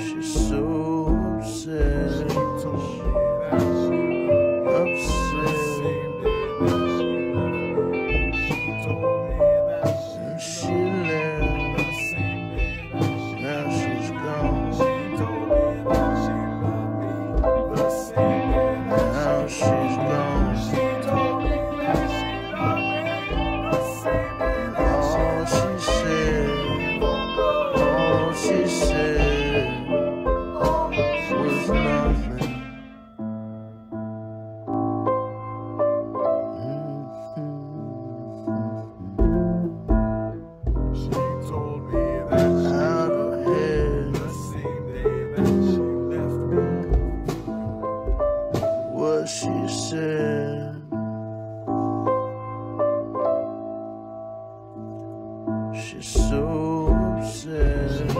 She's so what she said. She's so upset.